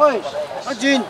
喂，阿军。